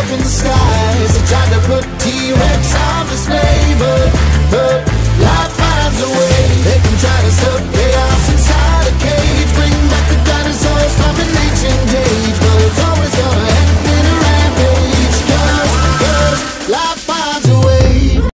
up in the skies. I tried to put tea.